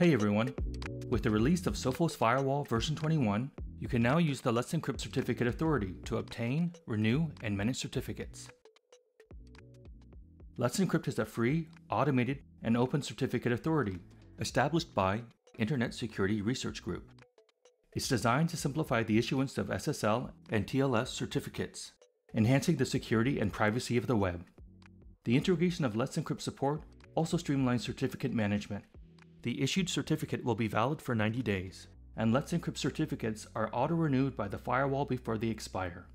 Hey everyone! With the release of Sophos Firewall version 21, you can now use the Let's Encrypt Certificate Authority to obtain, renew, and manage certificates. Let's Encrypt is a free, automated, and open certificate authority established by Internet Security Research Group. It's designed to simplify the issuance of SSL and TLS certificates, enhancing the security and privacy of the web. The integration of Let's Encrypt support also streamlines certificate management the issued certificate will be valid for 90 days, and Let's Encrypt certificates are auto-renewed by the firewall before they expire.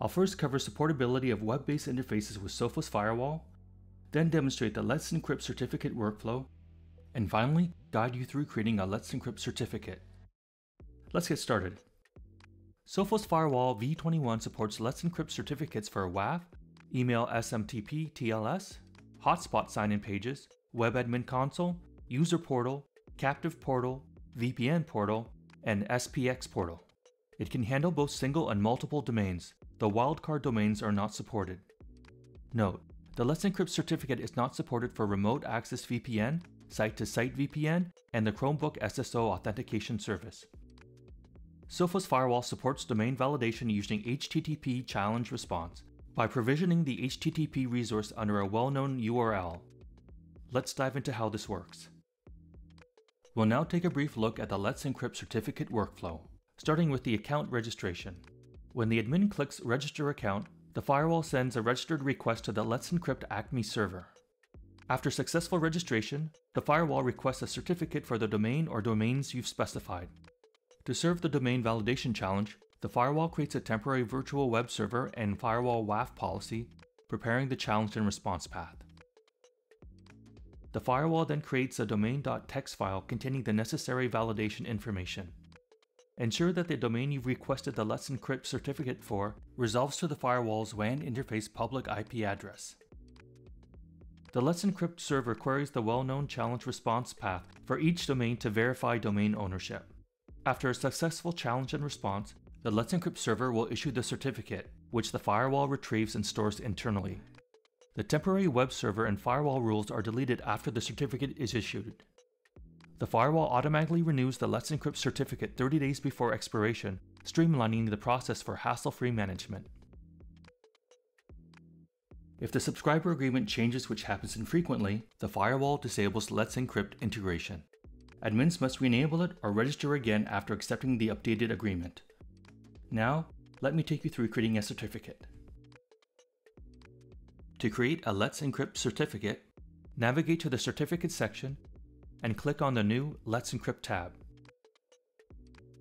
I'll first cover supportability of web-based interfaces with Sophos Firewall, then demonstrate the Let's Encrypt certificate workflow, and finally guide you through creating a Let's Encrypt certificate. Let's get started. Sophos Firewall v21 supports Let's Encrypt certificates for WAF, email SMTP TLS, hotspot sign-in pages, Web Admin Console, User Portal, Captive Portal, VPN Portal, and SPX Portal. It can handle both single and multiple domains, though wildcard domains are not supported. Note, the Let's Encrypt certificate is not supported for Remote Access VPN, Site-to-Site VPN, and the Chromebook SSO authentication service. Sophos Firewall supports domain validation using HTTP challenge response by provisioning the HTTP resource under a well-known URL Let's dive into how this works. We'll now take a brief look at the Let's Encrypt certificate workflow, starting with the account registration. When the admin clicks Register Account, the firewall sends a registered request to the Let's Encrypt ACME server. After successful registration, the firewall requests a certificate for the domain or domains you've specified. To serve the domain validation challenge, the firewall creates a temporary virtual web server and firewall WAF policy, preparing the challenge and response path. The firewall then creates a domain.txt file containing the necessary validation information. Ensure that the domain you've requested the Let's Encrypt certificate for resolves to the firewall's WAN interface public IP address. The Let's Encrypt server queries the well-known challenge response path for each domain to verify domain ownership. After a successful challenge and response, the Let's Encrypt server will issue the certificate, which the firewall retrieves and stores internally. The temporary web server and firewall rules are deleted after the certificate is issued. The firewall automatically renews the Let's Encrypt certificate 30 days before expiration, streamlining the process for hassle-free management. If the subscriber agreement changes which happens infrequently, the firewall disables Let's Encrypt integration. Admins must re-enable it or register again after accepting the updated agreement. Now, let me take you through creating a certificate. To create a Let's Encrypt certificate, navigate to the Certificate section and click on the new Let's Encrypt tab.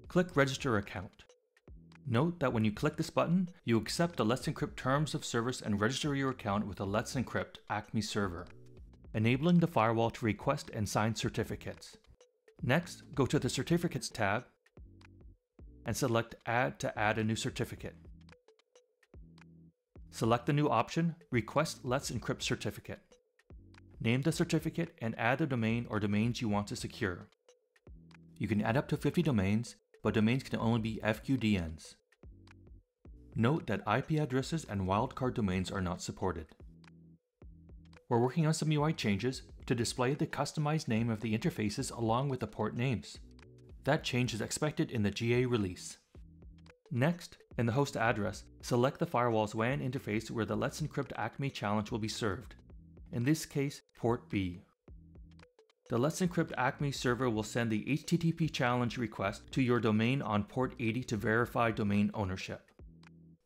Click Register Account. Note that when you click this button, you accept the Let's Encrypt terms of service and register your account with the Let's Encrypt ACME server, enabling the firewall to request and sign certificates. Next, go to the Certificates tab and select Add to add a new certificate. Select the new option, Request Let's Encrypt Certificate. Name the certificate and add the domain or domains you want to secure. You can add up to 50 domains, but domains can only be FQDNs. Note that IP addresses and wildcard domains are not supported. We're working on some UI changes to display the customized name of the interfaces along with the port names. That change is expected in the GA release. Next, in the host address, select the firewall's WAN interface where the Let's Encrypt ACME challenge will be served. In this case, port B. The Let's Encrypt ACME server will send the HTTP challenge request to your domain on port 80 to verify domain ownership.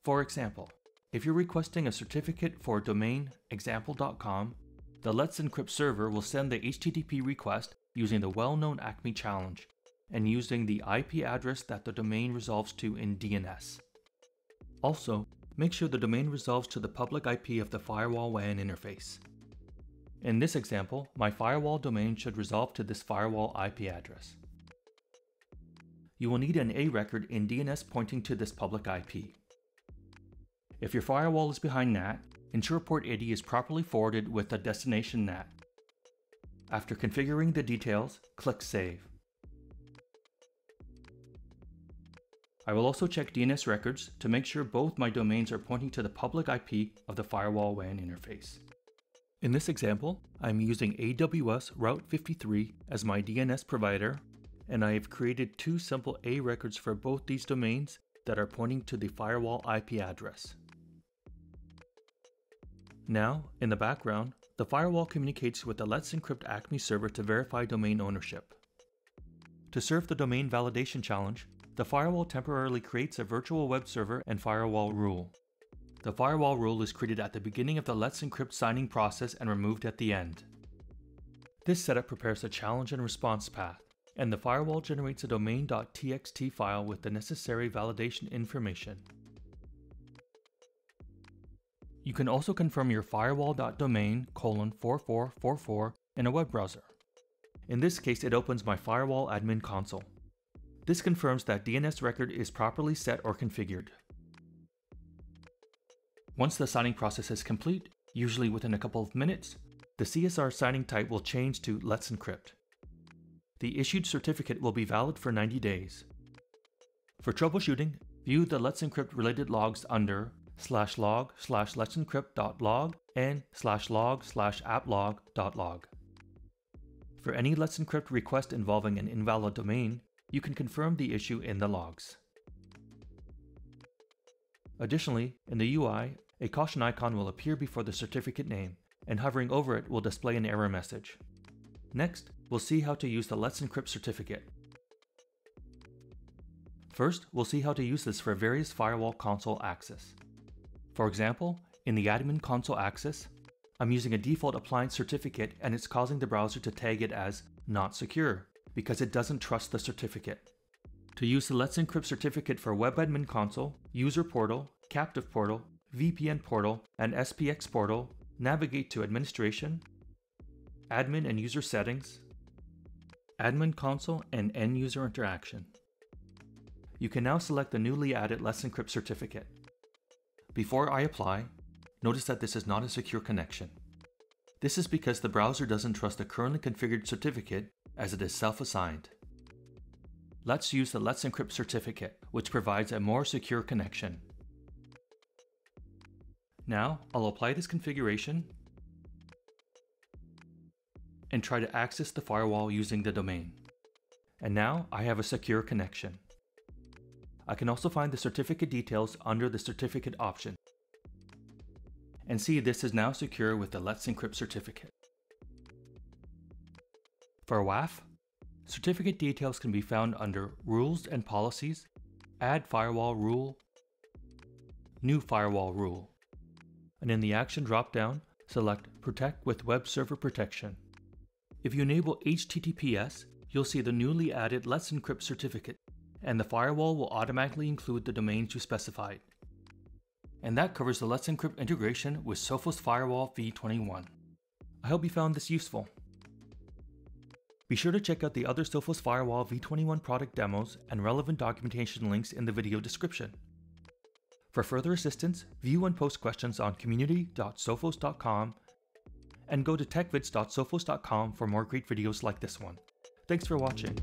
For example, if you're requesting a certificate for domain example.com, the Let's Encrypt server will send the HTTP request using the well-known ACME challenge and using the IP address that the domain resolves to in DNS. Also, make sure the domain resolves to the public IP of the firewall WAN interface. In this example, my firewall domain should resolve to this firewall IP address. You will need an A record in DNS pointing to this public IP. If your firewall is behind NAT, ensure port 80 is properly forwarded with the destination NAT. After configuring the details, click Save. I will also check DNS records to make sure both my domains are pointing to the public IP of the firewall WAN interface. In this example, I'm using AWS Route 53 as my DNS provider, and I have created two simple A records for both these domains that are pointing to the firewall IP address. Now, in the background, the firewall communicates with the Let's Encrypt Acme server to verify domain ownership. To serve the domain validation challenge, the firewall temporarily creates a virtual web server and firewall rule. The firewall rule is created at the beginning of the Let's Encrypt signing process and removed at the end. This setup prepares a challenge and response path, and the firewall generates a domain.txt file with the necessary validation information. You can also confirm your firewall.domain colon 4444 in a web browser. In this case, it opens my firewall admin console. This confirms that DNS record is properly set or configured. Once the signing process is complete, usually within a couple of minutes, the CSR signing type will change to Let's Encrypt. The issued certificate will be valid for 90 days. For troubleshooting, view the Let's Encrypt related logs under slash log slash let's encrypt.log and slash log slash applog.log. For any Let's Encrypt request involving an invalid domain, you can confirm the issue in the logs. Additionally, in the UI, a caution icon will appear before the certificate name, and hovering over it will display an error message. Next, we'll see how to use the Let's Encrypt certificate. First, we'll see how to use this for various firewall console access. For example, in the admin console access, I'm using a default appliance certificate and it's causing the browser to tag it as not secure because it doesn't trust the certificate. To use the Let's Encrypt certificate for Web Admin Console, User Portal, Captive Portal, VPN Portal, and SPX Portal, navigate to Administration, Admin and User Settings, Admin Console, and End User Interaction. You can now select the newly added Let's Encrypt certificate. Before I apply, Notice that this is not a secure connection. This is because the browser doesn't trust the currently configured certificate as it is self-assigned. Let's use the Let's Encrypt certificate, which provides a more secure connection. Now, I'll apply this configuration and try to access the firewall using the domain. And now I have a secure connection. I can also find the certificate details under the certificate option and see this is now secure with the Let's Encrypt certificate. For WAF, certificate details can be found under Rules and Policies, Add Firewall Rule, New Firewall Rule, and in the Action dropdown, select Protect with Web Server Protection. If you enable HTTPS, you'll see the newly added Let's Encrypt certificate, and the firewall will automatically include the domains you specified and that covers the Let's Encrypt integration with Sophos Firewall v21. I hope you found this useful. Be sure to check out the other Sophos Firewall v21 product demos and relevant documentation links in the video description. For further assistance, view and post questions on community.sophos.com and go to techvids.sophos.com for more great videos like this one. Thanks for watching.